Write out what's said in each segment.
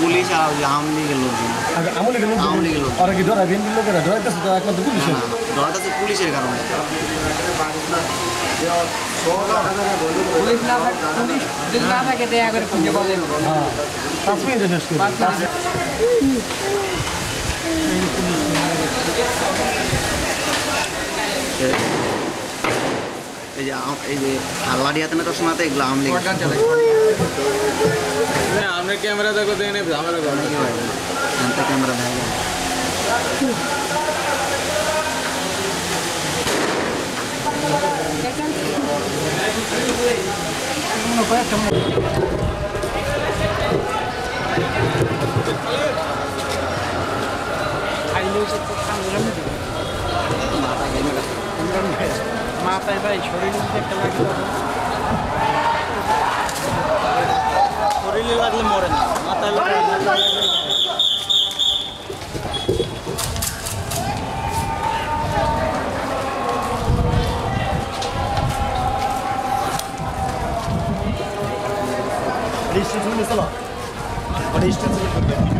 Police আর ওই আওয়ামী লীগের লোকজন। আগে আমলে গেল আওয়ামী লীগের লোক ওরা কি ধরা বিএনপির লোকেরা? ধরাইতেছে তো একমাত্র পুলিশের। ধরাটা হচ্ছে পুলিশের কারণে। পুলিশ না থাকে পুলিশ যদি না থাকে দেয়া করে খুঁজে পাওয়া হ্যাঁ পাঁচ মিনিটে শেষ করে। এই যে এই যে হাল্লাডি হাতে না তো শোনাতে এগুলো আওয়ামী লীগের? চালাই আমরা ক্যামেরা দেখো দেখে ঝামেলা করো। এখানতে ক্যামেরা দেখা মাথায় ভাই শরীর একটা লাগে ಒಯ್ಲಿಲ್ಲಾಗ್ಲೇ ಮೂರೇ ಮಾತಾಡಲಿಲ್ಲ Leşte zumindest aber. Aber leşte zumindest.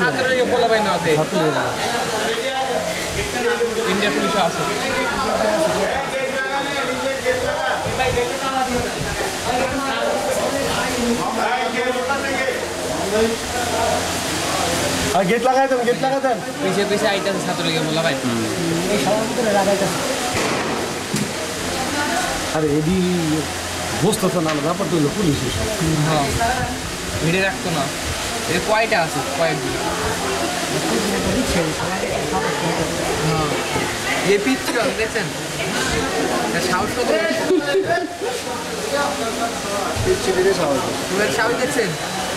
ছাত্রলীগে পোলাপাই না আছে ইন্ডিয়া পুলিশও আছে আর গেট লাগাই দেন গেট লাগাই দেন। পিছিয়ে পিছিয়ে আইতেছে ছাত্রলীগে পোলাপাই আরে এদি বসতেছে না ব্যাপার তো হলো পুলিশ হ্যাঁ ভিড়ে রাখতো না। এটা কয়টা আছে? কয়েকগুলো হ্যাঁ। যে পিচ্ছিল দেখছেন? সাহস কত সাহস দেখছেন?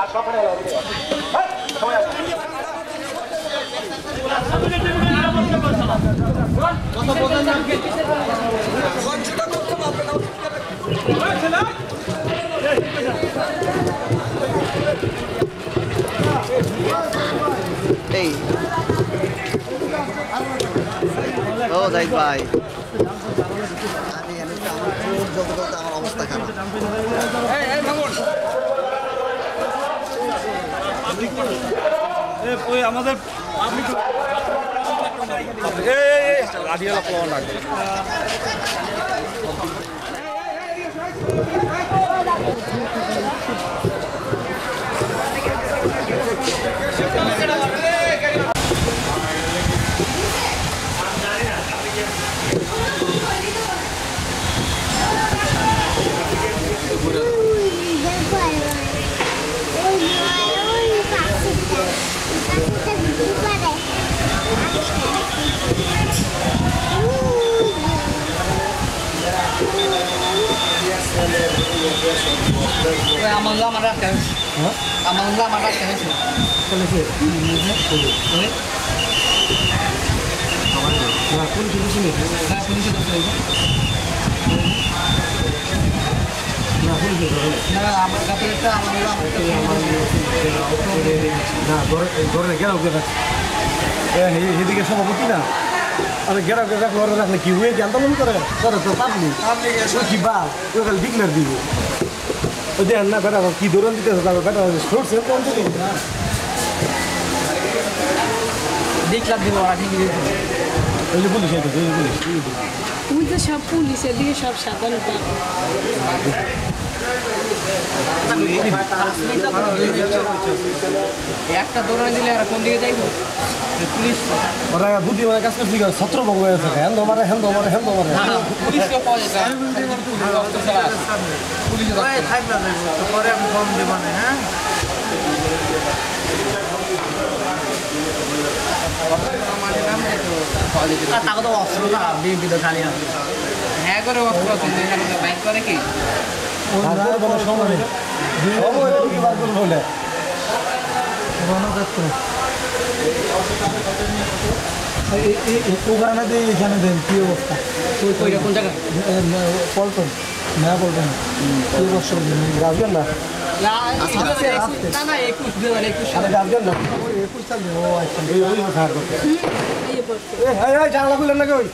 মাথায় বাড়ি ওর ভাত সব ফেলে হ্যাঁ সময় আছে এই ও জাহিদ ভাই আমি আমি তো আমার চোখ জ্বলতে জ্বলতে আমার অবস্থা খারাপ আমাদের ওই আমল্লা আমার রাখতে হয়েছে আমল্লা আমার রাখতে হয়েছে ওই, না কোন কিছু নেই না, পুলিশে ধরতে হয়েছে। না কোন কিছু নেই না, আমার কাছে একটা আমল্লা আমার একটা না ঘরে ঘরে গেরাও গেরা এদিকে সভাপতি না আরে গেরাও গেরা ঘরে রাখলে কি হয়ে কি আন্দোলন করে করে তো পাবলিক ও কি বা ও খালি ডিক্লেয়ার দিবে না বেটা কি দৌড়ান দিতেছে তারপর বেটা সরছে দেখলাম দিব ওই যে পুলিশ এই পুলিশ। তুমি তো সব পুলিশের দিকে সব সাধারণ একটা দৌড়ানি দিলে আর কোন দিকে যাইবো? পুলিশ ওরা বুদ্ধি মানে কাজ করছি ছত্র ভঙ্গ হয়ে পুলিশকে পাওয়া পুলিশ না। তো পাওয়া তাকে তো অস্ত্র না খালি। হ্যাঁ করে অস্ত্র আছে। ব্যাংক করে কি? কি এখানে দেন অবস্থা? কোন জায়গায়? পল্টন না পল্টন কি অবস্থা রাখবেন না? আচ্ছা। জানলা খুলেন নাকি ওই?